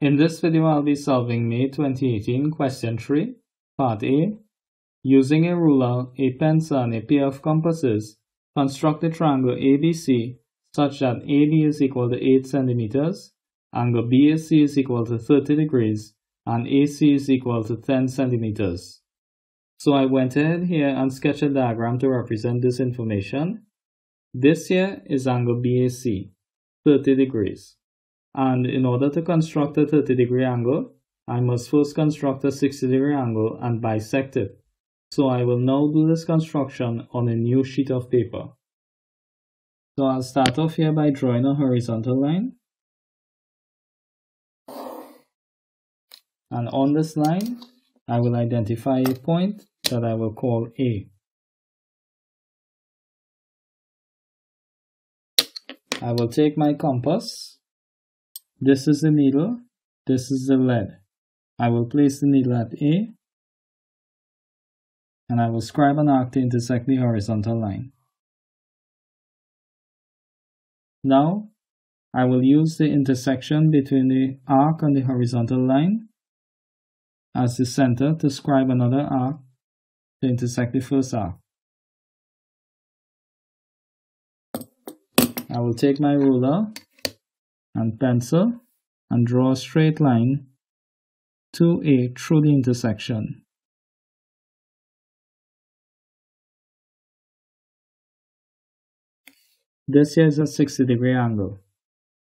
In this video, I'll be solving May 2018 question 3, part A. Using a ruler, a pencil, and a pair of compasses, construct a triangle ABC such that AB is equal to 8 centimeters, angle BAC is equal to 30 degrees, and AC is equal to 10 centimeters. So I went ahead here and sketched a diagram to represent this information. This here is angle BAC, 30 degrees. And in order to construct a 30 degree angle, I must first construct a 60 degree angle and bisect it. So I will now do this construction on a new sheet of paper. So I'll start off here by drawing a horizontal line. And on this line, I will identify a point that I will call A. I will take my compass this is the needle. This is the lead. I will place the needle at A and I will scribe an arc to intersect the horizontal line. Now, I will use the intersection between the arc and the horizontal line as the center to scribe another arc to intersect the first arc. I will take my ruler and pencil and draw a straight line to A through the intersection. This here is a 60 degree angle.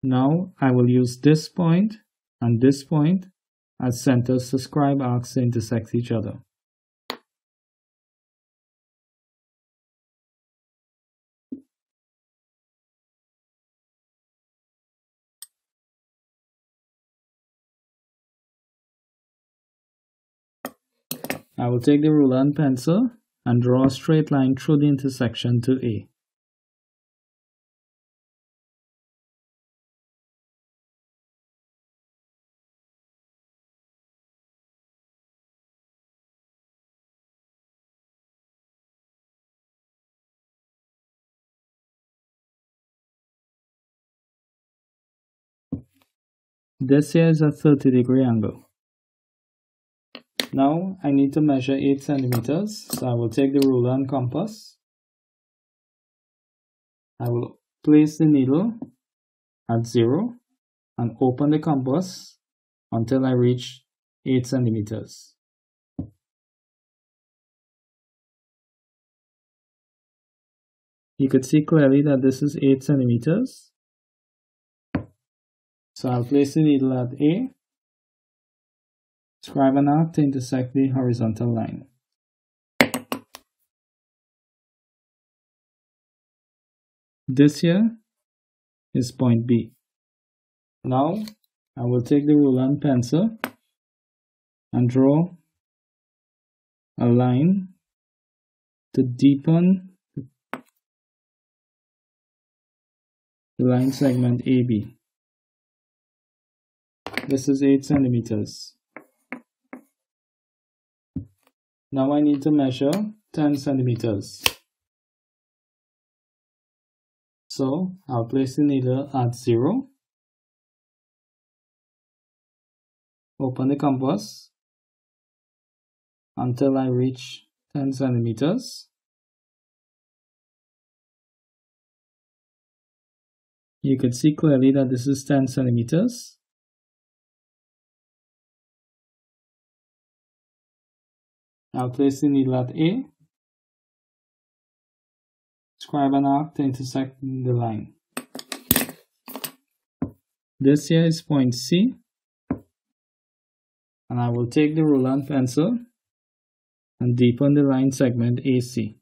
Now I will use this point and this point as centers to scribe arcs to intersect each other. I will take the ruler and pencil and draw a straight line through the intersection to A. This here is a 30 degree angle. Now I need to measure 8 centimeters. So I will take the ruler and compass. I will place the needle at 0 and open the compass until I reach 8 centimeters. You could see clearly that this is 8 centimeters. So I'll place the needle at A Scribe an arc to intersect the horizontal line. This here is point B. Now I will take the ruler and pencil and draw a line to deepen the line segment AB. This is 8 centimeters. Now I need to measure 10 centimeters. So I'll place the needle at 0. Open the compass until I reach 10 centimeters. You can see clearly that this is 10 centimeters. I'll place the needle at A. Scribe an arc to intersect the line. This here is point C. And I will take the ruler and pencil and deepen the line segment AC.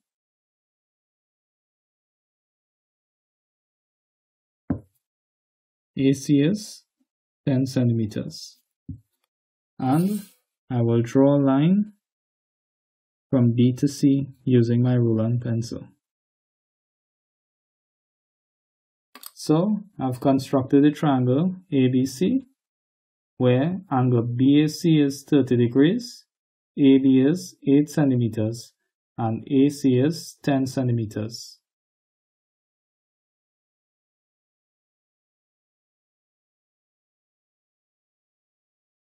AC is 10 centimeters. And I will draw a line from B to C using my ruler and pencil. So I've constructed a triangle ABC where angle BAC is 30 degrees, AB is 8 centimeters, and AC is 10 centimeters.